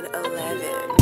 9-11